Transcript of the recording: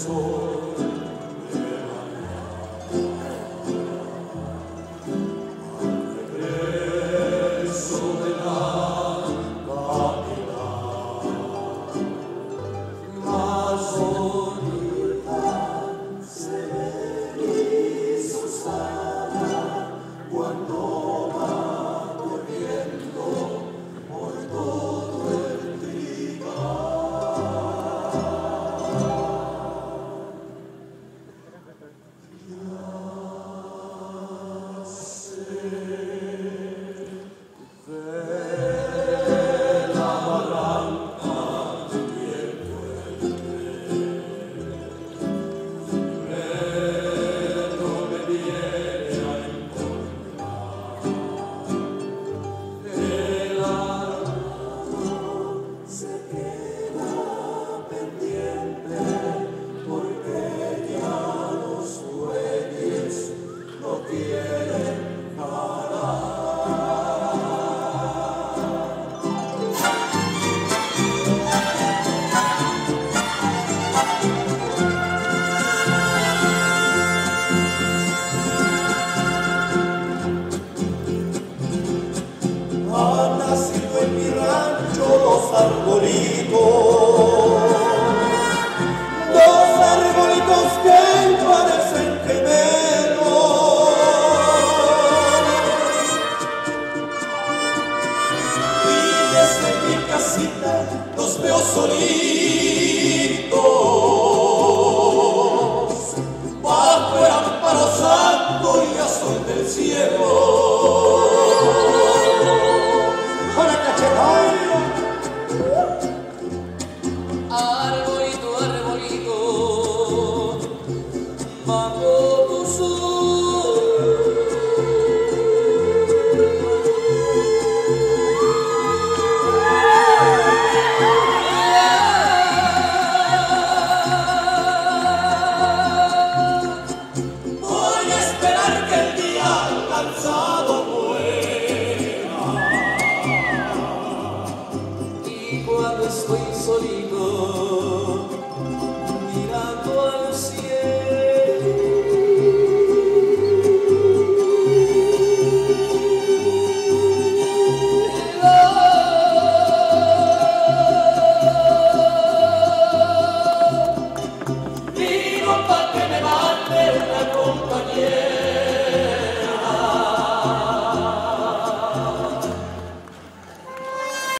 soul. dos arbolitos, dos arbolitos que parecen gemelos. Y desde mi casita los veo solitos, bajo el amparo santo y azul del cielo. cuando estoy solito.